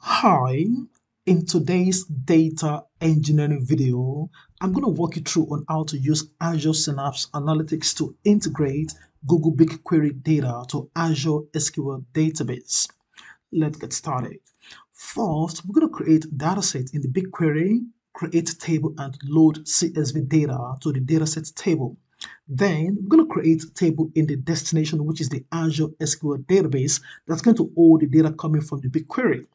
Hi, in today's data engineering video, I'm going to walk you through on how to use Azure Synapse Analytics to integrate Google BigQuery data to Azure SQL Database. Let's get started. First, we're going to create a dataset in the BigQuery, create table and load CSV data to the dataset table. Then we're going to create a table in the destination, which is the Azure SQL database that's going to hold the data coming from the BigQuery.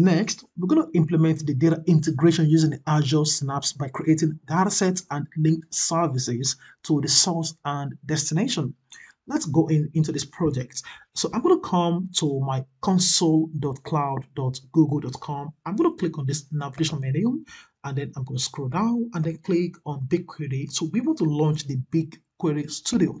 Next, we're going to implement the data integration using the Azure Synapse by creating datasets and linked services to the source and destination. Let's go in into this project. So I'm going to come to my console.cloud.google.com. I'm going to click on this navigation menu and then I'm going to scroll down and then click on BigQuery. So we want to launch the BigQuery Studio.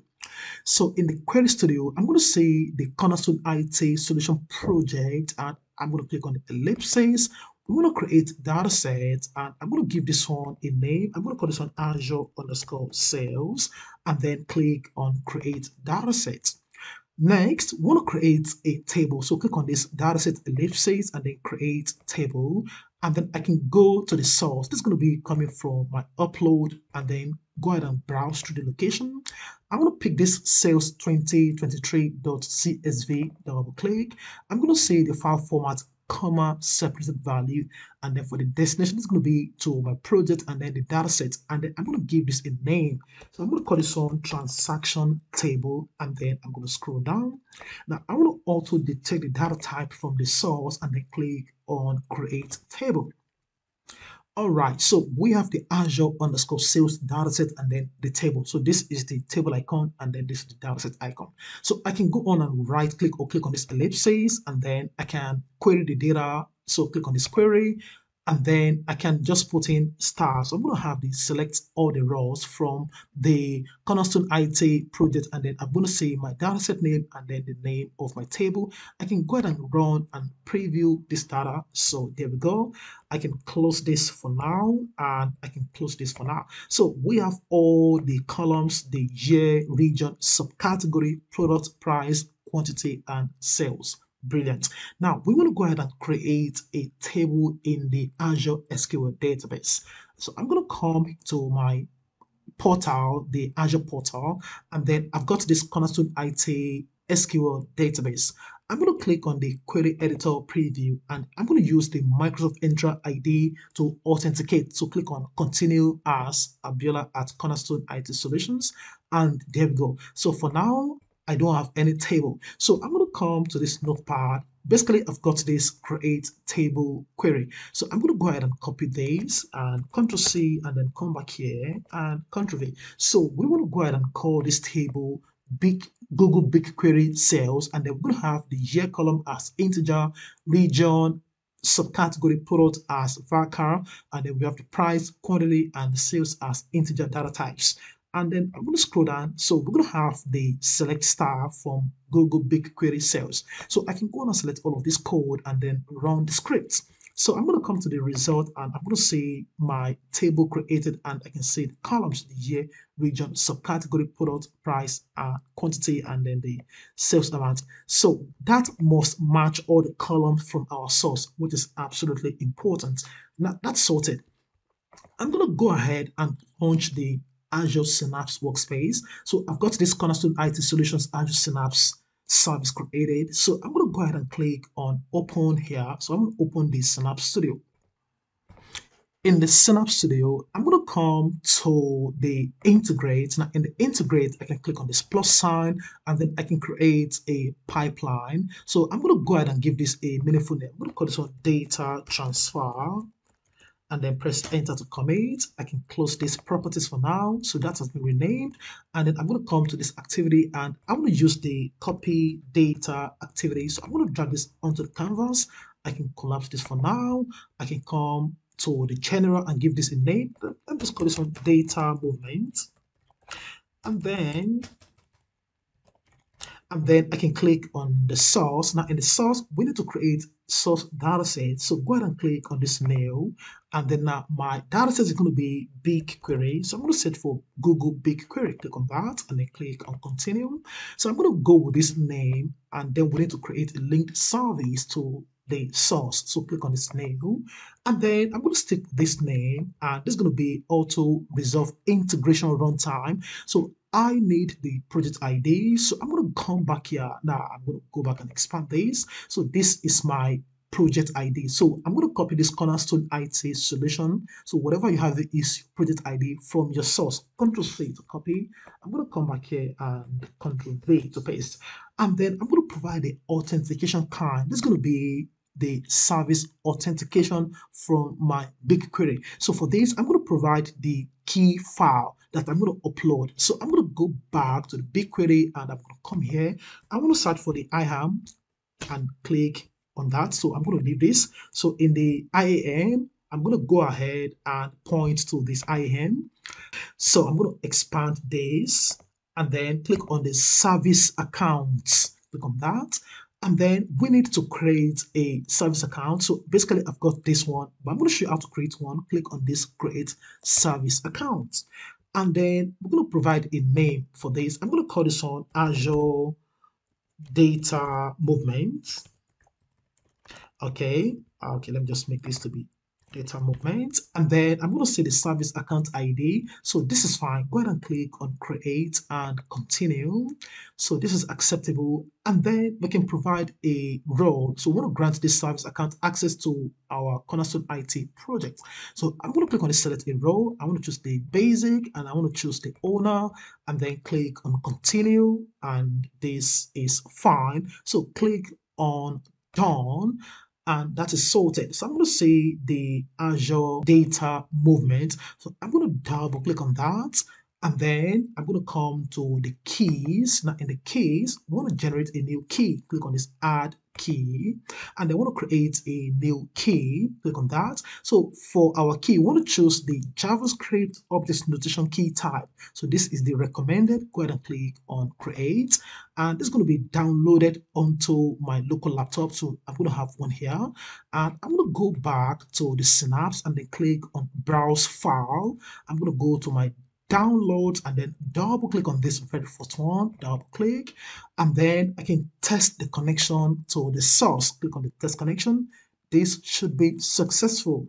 So in the Query Studio, I'm going to say the Cornerstone IT Solution Project and I'm going to click on the ellipses. We want to create data set, and I'm going to give this one a name. I'm going to call this one Azure underscore sales and then click on create data set. Next, we want to create a table. So click on this dataset ellipses and then create table. And then I can go to the source. This is going to be coming from my upload and then go ahead and browse through the location. I'm going to pick this sales 2023.csv, double click. I'm going to say the file format comma separated value and then for the destination it's going to be to my project and then the data set and then I'm going to give this a name so I'm going to call this one transaction table and then I'm going to scroll down now I want to also detect the data type from the source and then click on create table all right, so we have the Azure underscore sales dataset and then the table. So this is the table icon and then this is the dataset icon. So I can go on and right click or click on this ellipses and then I can query the data. So click on this query and then I can just put in stars. I'm going to have the select all the rows from the Cornerstone IT project and then I'm going to say my dataset name and then the name of my table. I can go ahead and run and preview this data. So there we go. I can close this for now and I can close this for now. So we have all the columns, the year, region, subcategory, product, price, quantity, and sales. Brilliant. Now we want to go ahead and create a table in the Azure SQL database. So I'm going to come to my portal, the Azure portal, and then I've got this Cornerstone IT SQL database. I'm going to click on the query editor preview and I'm going to use the Microsoft Entra ID to authenticate. So click on continue as Abiola at Cornerstone IT Solutions and there we go. So for now, I don't have any table. So I'm going to come to this notepad. Basically, I've got this create table query. So I'm going to go ahead and copy this and Control C and then come back here and Control V. So we want to go ahead and call this table big Google BigQuery sales and then we're going to have the year column as integer, region, subcategory product as varchar and then we have the price, quantity and the sales as integer data types and then I'm going to scroll down. So we're going to have the select star from Google BigQuery sales. So I can go on and select all of this code and then run the scripts. So I'm going to come to the result and I'm going to see my table created and I can see the columns, the year, region, subcategory, product, price, uh, quantity, and then the sales amount. So that must match all the columns from our source, which is absolutely important. Now that's sorted. I'm going to go ahead and launch the Azure Synapse Workspace. So I've got this Cornerstone IT Solutions Azure Synapse service created. So I'm going to go ahead and click on open here. So I'm going to open the Synapse Studio. In the Synapse Studio, I'm going to come to the integrate. Now in the integrate, I can click on this plus sign and then I can create a pipeline. So I'm going to go ahead and give this a meaningful name. I'm going to call this one data transfer and then press enter to commit. I can close these properties for now. So that has been renamed. And then I'm going to come to this activity and I'm going to use the copy data activity. So I'm going to drag this onto the canvas. I can collapse this for now. I can come to the general and give this a name. Let me just call this one data movement. And then and then I can click on the source. Now in the source, we need to create source data set. So go ahead and click on this new, and then now my data set is going to be BigQuery. So I'm going to search for Google BigQuery. Click on that and then click on continue. So I'm going to go with this name and then we need to create a linked service to the source. So click on this name and then I'm going to stick this name and this is going to be auto resolve integration runtime. So I need the project ID. So I'm going to come back here. Now I'm going to go back and expand this. So this is my project ID. So I'm going to copy this Cornerstone IT solution. So whatever you have is project ID from your source. Control C to copy. I'm going to come back here and Control V to paste. And then I'm going to provide the authentication kind. This is going to be the service authentication from my BigQuery. So for this, I'm going to provide the key file that I'm going to upload. So I'm going to go back to the BigQuery and I'm going to come here. I want to search for the IAM and click on that. So I'm going to leave this. So in the IAM, I'm going to go ahead and point to this IAM. So I'm going to expand this and then click on the service accounts. Click on that. And then we need to create a service account. So basically I've got this one, but I'm going to show you how to create one. Click on this create service account. And then we're going to provide a name for this. I'm going to call this on Azure Data Movement okay okay let me just make this to be data movement. And then i'm going to say the service account id so this is fine. Go ahead and click on create and continue. So this is acceptable. And then we can provide a role. So we want to grant this service account access to our cornerstone it project. So i'm going to click on the select a role. I want to choose the basic and i want to choose the owner and then click on continue and this is fine. So click on done and that is sorted. So I'm going to say the Azure data movement. So I'm going to double click on that. And then I'm going to come to the keys. Now in the keys, we want to generate a new key. Click on this add key and I want to create a new key. Click on that. So for our key, we want to choose the JavaScript object notation key type. So this is the recommended. Go ahead and click on create and this is going to be downloaded onto my local laptop. So I'm going to have one here and I'm going to go back to the Synapse and then click on browse file. I'm going to go to my downloads and then double click on this very first one double click and then I can test the connection to the source. Click on the test connection. This should be successful.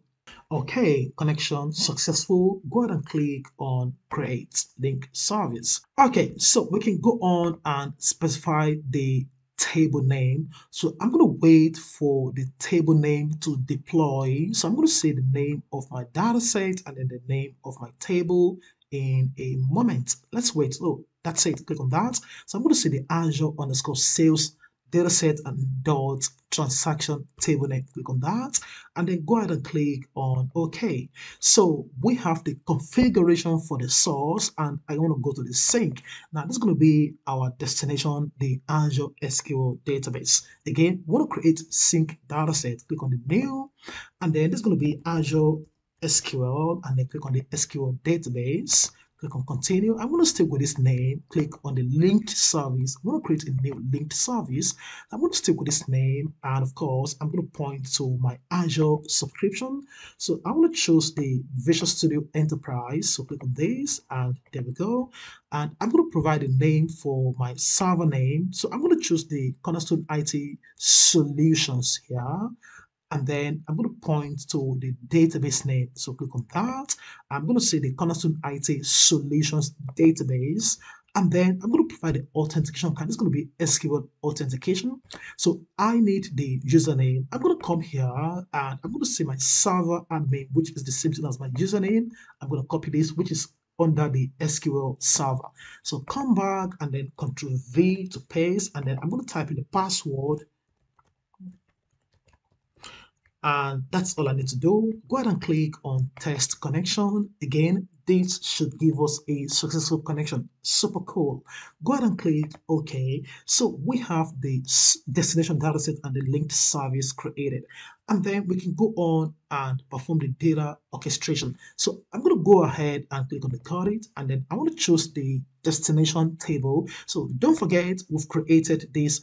Okay connection successful. Go ahead and click on create link service. Okay so we can go on and specify the table name. So i'm going to wait for the table name to deploy. So i'm going to say the name of my data set and then the name of my table in a moment. Let's wait. Oh, that's it. Click on that. So I'm going to see the Azure underscore sales dataset and dot transaction table name. Click on that and then go ahead and click on OK. So we have the configuration for the source and I want to go to the sink. Now this is going to be our destination, the Azure SQL database. Again, we want to create sink dataset. Click on the new and then this is going to be Azure SQL and then click on the SQL database. Click on continue. I'm going to stick with this name. Click on the linked service. I'm going to create a new linked service. I'm going to stick with this name. And of course, I'm going to point to my Azure subscription. So I'm going to choose the Visual Studio Enterprise. So click on this and there we go. And I'm going to provide a name for my server name. So I'm going to choose the Cornerstone IT Solutions here and then I'm going to point to the database name. So click on that. I'm going to say the Cornerstone IT Solutions database. And then I'm going to provide the authentication card. It's going to be SQL authentication. So I need the username. I'm going to come here and I'm going to say my server admin, which is the same thing as my username. I'm going to copy this, which is under the SQL server. So come back and then Control V to paste. And then I'm going to type in the password and that's all I need to do. Go ahead and click on test connection. Again, this should give us a successful connection. Super cool. Go ahead and click OK. So we have the destination dataset and the linked service created. And then we can go on and perform the data orchestration. So I'm going to go ahead and click on the credit and then I want to choose the destination table. So don't forget we've created this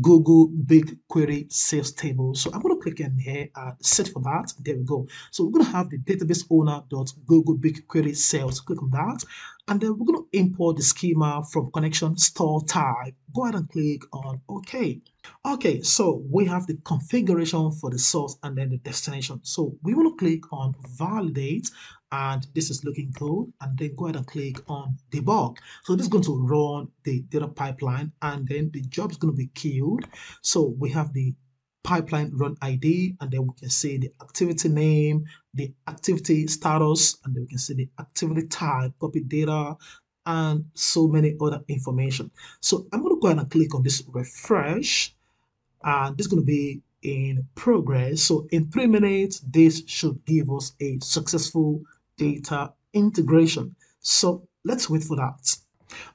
Google BigQuery sales table. So I'm going to click in here and search for that. There we go. So we're going to have the database owner dot owner.google BigQuery sales. Click on that. And then we're going to import the schema from connection store type. Go ahead and click on OK. Okay, so we have the configuration for the source and then the destination. So we want to click on validate and this is looking good and then go ahead and click on debug. So this is going to run the data pipeline and then the job is going to be queued so we have the pipeline run id and then we can see the activity name the activity status and then we can see the activity type copy data and so many other information. So i'm going to go ahead and click on this refresh and this is going to be in progress. So in three minutes this should give us a successful data integration. So let's wait for that.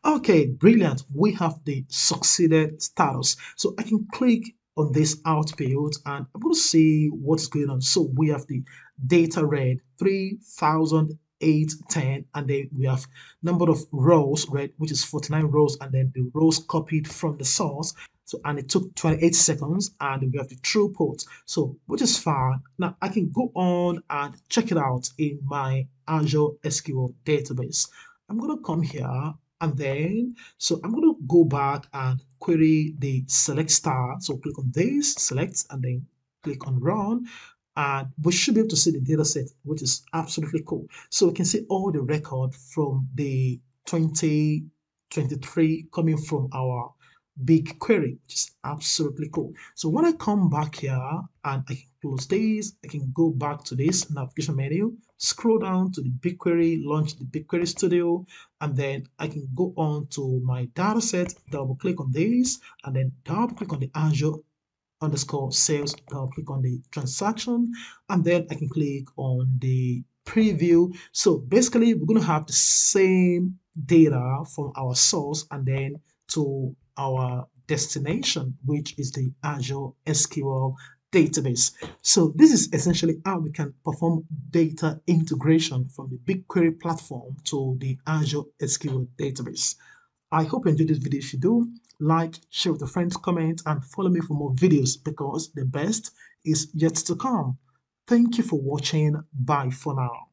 Okay, brilliant. We have the succeeded status. So I can click on this output and I'm going to see what's going on. So we have the data read 3,810 and then we have number of rows read which is 49 rows and then the rows copied from the source so, and it took 28 seconds and we have the throughput. So, which is fine. Now, I can go on and check it out in my Azure SQL database. I'm going to come here and then, so I'm going to go back and query the select star. So click on this, select, and then click on run. And we should be able to see the data set, which is absolutely cool. So we can see all the record from the 2023 coming from our BigQuery, which is absolutely cool. So when I come back here and I can close this, I can go back to this navigation menu, scroll down to the BigQuery, launch the BigQuery Studio, and then I can go on to my data set, double click on this, and then double click on the Azure underscore sales, double click on the transaction, and then I can click on the preview. So basically, we're going to have the same data from our source and then to our destination, which is the Azure SQL database. So this is essentially how we can perform data integration from the BigQuery platform to the Azure SQL database. I hope you enjoyed this video. If you do, like, share with your friends, comment, and follow me for more videos because the best is yet to come. Thank you for watching. Bye for now.